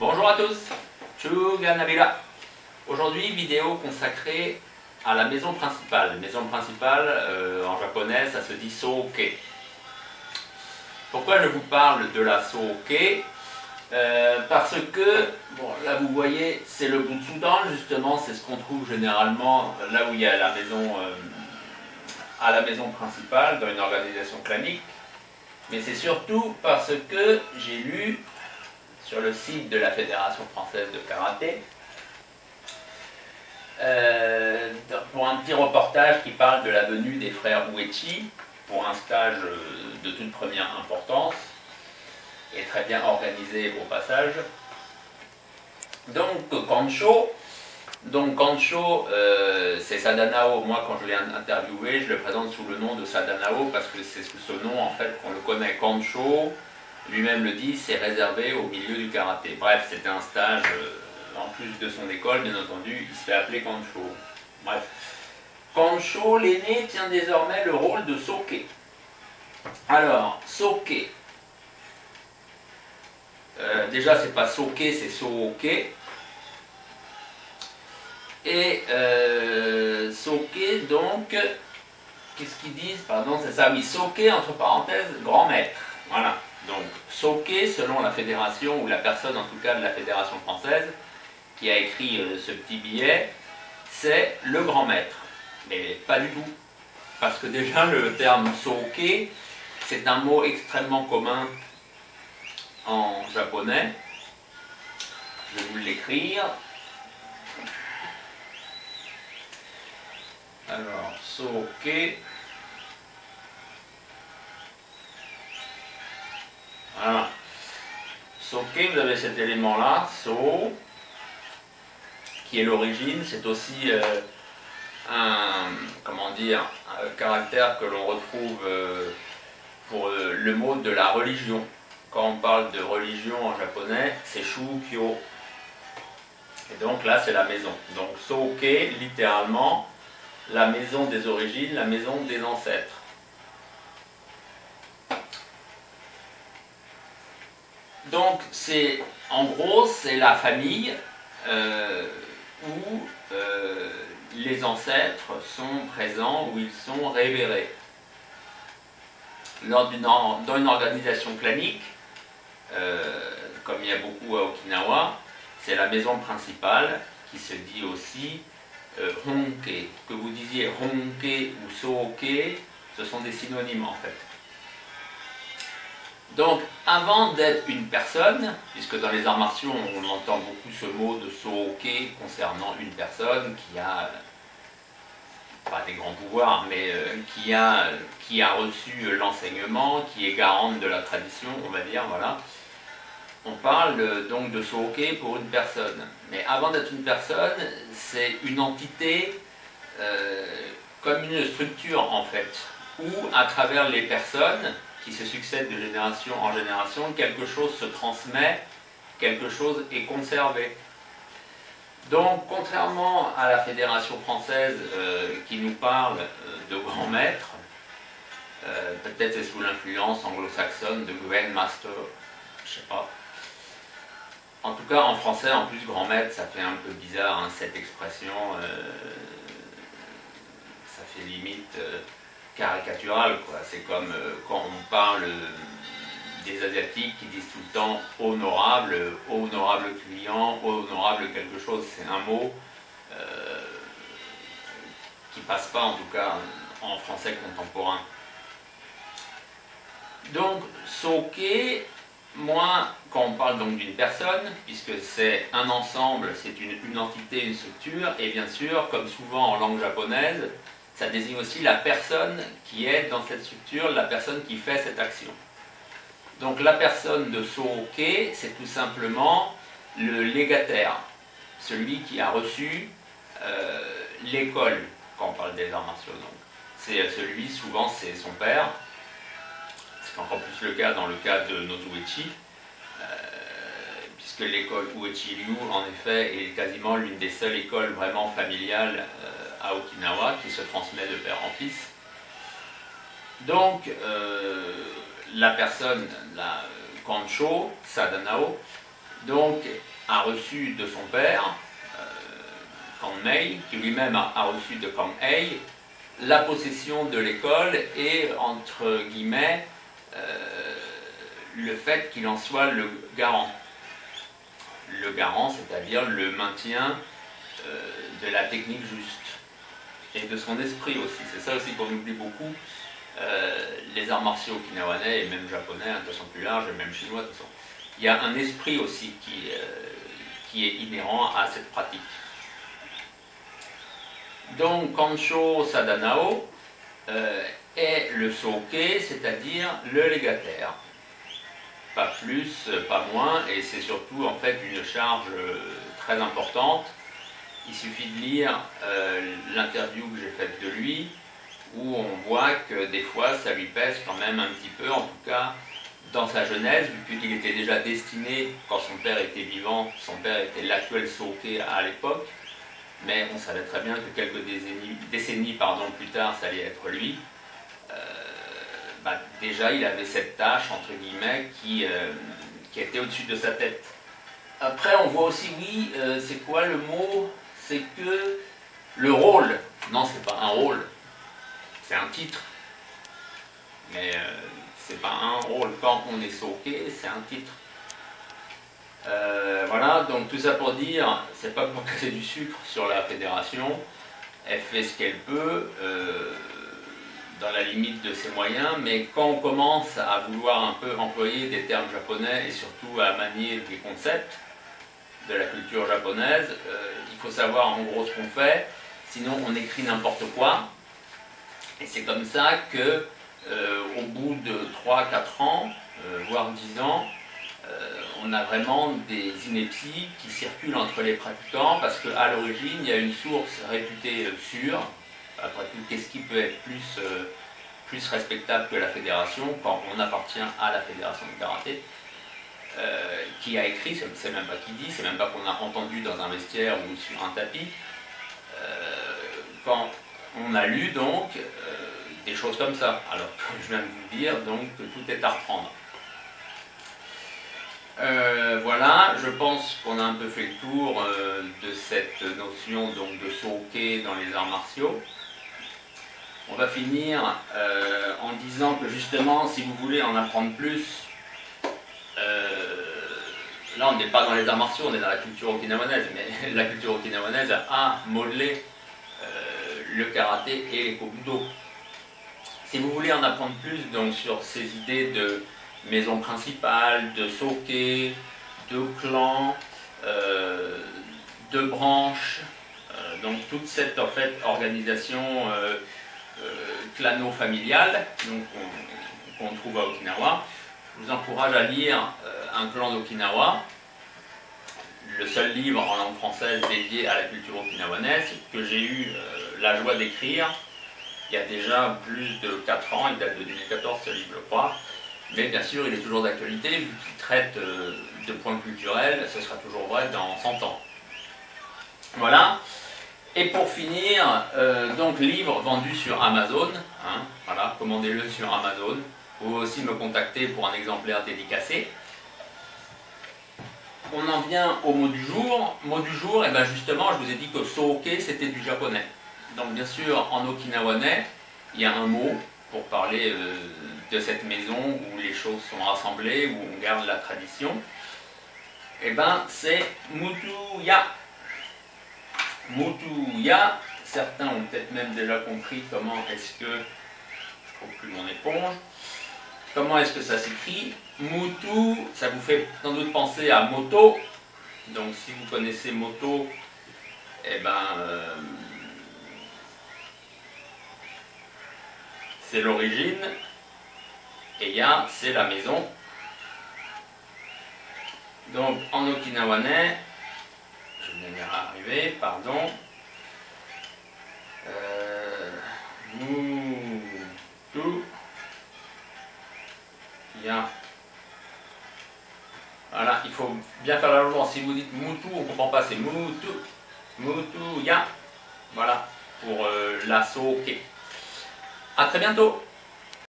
Bonjour à tous, Chuga Nabila. Aujourd'hui, vidéo consacrée à la maison principale. Maison principale, euh, en japonais, ça se dit Soke. Pourquoi je vous parle de la Soke euh, Parce que, bon, là vous voyez, c'est le Butsudan, justement, c'est ce qu'on trouve généralement là où il y a la maison, euh, à la maison principale, dans une organisation clanique. Mais c'est surtout parce que j'ai lu sur le site de la Fédération française de karaté, euh, pour un petit reportage qui parle de la venue des frères Uechi pour un stage euh, de toute première importance et très bien organisé au passage. Donc Kancho, donc euh, c'est Sadanao. Moi, quand je l'ai interviewé, je le présente sous le nom de Sadanao parce que c'est sous ce nom en fait qu'on le connaît. Kancho, lui-même le dit, c'est réservé au milieu du karaté. Bref, c'était un stage euh, en plus de son école, bien entendu, il se fait appeler Kancho. Bref. Kancho, l'aîné, tient désormais le rôle de Soke. Alors, Soke. Euh, déjà, c'est pas Soke, c'est Sooke. Et euh, Soke, donc, qu'est-ce qu'ils disent? Pardon, c'est ça, oui, Soke, entre parenthèses, grand maître. Voilà. Donc, Soke, selon la fédération, ou la personne en tout cas de la fédération française, qui a écrit euh, ce petit billet, c'est le grand maître. Mais pas du tout. Parce que déjà, le terme Soke, c'est un mot extrêmement commun en japonais. Je vais vous l'écrire. Alors, Soke. Vous avez cet élément-là, So, qui est l'origine. C'est aussi euh, un, comment dire, un caractère que l'on retrouve euh, pour euh, le mot de la religion. Quand on parle de religion en japonais, c'est Shukyo. Et donc là, c'est la maison. Donc Soke, littéralement, la maison des origines, la maison des ancêtres. Donc, c'est en gros, c'est la famille euh, où euh, les ancêtres sont présents, où ils sont révérés. Lors dans une organisation clanique, euh, comme il y a beaucoup à Okinawa, c'est la maison principale qui se dit aussi Honke. Que vous disiez Honke ou Sooke, ce sont des synonymes en fait. Donc, avant d'être une personne, puisque dans les arts martiaux, on entend beaucoup ce mot de Sooke concernant une personne qui a, pas des grands pouvoirs, mais euh, qui, a, reçu l'enseignement, qui est garante de la tradition, on va dire, voilà. On parle donc de Sooke pour une personne. Mais avant d'être une personne, c'est une entité euh, comme une structure, en fait, où, à travers les personnes, qui se succèdent de génération en génération, quelque chose se transmet, quelque chose est conservé. Donc, contrairement à la Fédération française euh, qui nous parle euh, de grands maîtres, euh, peut-être c'est sous l'influence anglo-saxonne de Grandmaster, je sais pas. En tout cas, en français, en plus, grand maître, ça fait un peu bizarre, hein, cette expression. ça fait limite caricatural. C'est comme euh, quand on parle des Asiatiques qui disent tout le temps honorable, honorable client, honorable quelque chose. C'est un mot euh, qui passe pas en tout cas en français contemporain. Donc, soke, moi, quand on parle donc d'une personne, puisque c'est un ensemble, c'est une entité, une structure, et bien sûr, comme souvent en langue japonaise, ça désigne aussi la personne qui est dans cette structure, la personne qui fait cette action. Donc la personne de Sooke, c'est tout simplement le légataire, celui qui a reçu euh, l'école, quand on parle des arts martiaux. C'est celui, souvent c'est son père, c'est encore plus le cas dans le cas de Nozuechi, euh, puisque l'école Uechi Ryu, en effet, est quasiment l'une des seules écoles vraiment familiales euh, à Okinawa qui se transmet de père en fils. Donc, euh, la personne, la Kancho, Sadanao, donc, a reçu de son père, Mei, qui lui-même a, reçu de Hei, la possession de l'école et, entre guillemets, le fait qu'il en soit le garant. Le garant, c'est-à-dire le maintien de la technique juste et de son esprit aussi. C'est ça aussi qu'on oublie beaucoup. Euh, les arts martiaux okinawanais et même japonais, de façon plus large, et même chinois, de façon. Il y a un esprit aussi qui, euh, est inhérent à cette pratique. Donc, Kancho Sadanao euh, est le soke, c'est-à-dire le légataire. Pas plus, pas moins, et c'est surtout en fait une charge très importante il suffit de lire euh, l'interview que j'ai faite de lui, où on voit que des fois ça lui pèse quand même un petit peu, en tout cas dans sa jeunesse, vu qu'il était déjà destiné, quand son père était vivant, son père était l'actuel sauté à l'époque, mais on savait très bien que quelques décennies, plus tard, ça allait être lui. Euh, bah, déjà, il avait cette tâche, entre guillemets, qui, euh, qui était au-dessus de sa tête. Après, on voit aussi, oui, c'est quoi le mot c'est que le rôle, non, c'est pas un rôle, c'est un titre. Mais euh, c'est pas un rôle. Quand on est soqué, c'est un titre. Euh, voilà, donc tout ça pour dire, c'est pas pour casser du sucre sur la fédération. Elle fait ce qu'elle peut, euh, dans la limite de ses moyens, mais quand on commence à vouloir un peu employer des termes japonais et surtout à manier des concepts, de la culture japonaise, euh, il faut savoir en gros ce qu'on fait, sinon on écrit n'importe quoi. Et c'est comme ça que euh, au bout de 3-4 ans, euh, voire 10 ans, on a vraiment des inepties qui circulent entre les pratiquants parce qu'à l'origine, il y a une source réputée sûre. Après tout, qu'est-ce qui peut être plus, plus respectable que la fédération quand on appartient à la fédération de karaté? Euh, qui a écrit, c'est même pas qui dit, c'est même pas qu'on a entendu dans un vestiaire ou sur un tapis, euh, quand on a lu donc euh, des choses comme ça. Alors je viens de vous dire donc que tout est à reprendre. voilà, je pense qu'on a un peu fait le tour de cette notion donc de soke dans les arts martiaux. On va finir en disant que justement, si vous voulez en apprendre plus là on n'est pas dans les arts martiaux, on est dans la culture okinawanaise, mais la culture okinawanaise a modelé euh, le karaté et les kobudo. Si vous voulez en apprendre plus donc, sur ces idées de maison principale, de soke, de clan, euh, de branches, euh, donc toute cette en fait, organisation clano-familiale qu'on trouve à Okinawa, je vous encourage à lire un clan d'Okinawa, le seul livre en langue française dédié à la culture okinawanaise que j'ai eu euh, la joie d'écrire il y a déjà plus de 4 ans, il date de 2014 ce livre je crois, mais bien sûr il est toujours d'actualité vu qu'il traite euh, de points culturels, ce sera toujours vrai dans 100 ans. Voilà. Et pour finir, euh, donc livre vendu sur Amazon, hein, voilà, commandez-le sur Amazon. Vous pouvez aussi me contacter pour un exemplaire dédicacé on en vient au mot du jour. Mot du jour, et eh bien justement, je vous ai dit que soke c'était du japonais. Donc bien sûr, en okinawanais, il y a un mot pour parler euh, de cette maison où les choses sont rassemblées, où on garde la tradition. Et eh ben c'est mutuya. Mutuya, certains ont peut-être même déjà compris comment est-ce que, je trouve plus mon éponge, comment est-ce que ça s'écrit Mutu, ça vous fait sans doute penser à moto. Donc si vous connaissez moto, eh ben, euh, c'est l'origine. Et ya, c'est la maison. Donc en okinawanais, je viens d'y arriver, pardon. Euh, mutu, ya. Voilà, il faut bien faire la loi. Si vous dites Moutou, on ne comprend pas, c'est Moutou, Moutou, Ya. Voilà, pour euh, l'assaut A très bientôt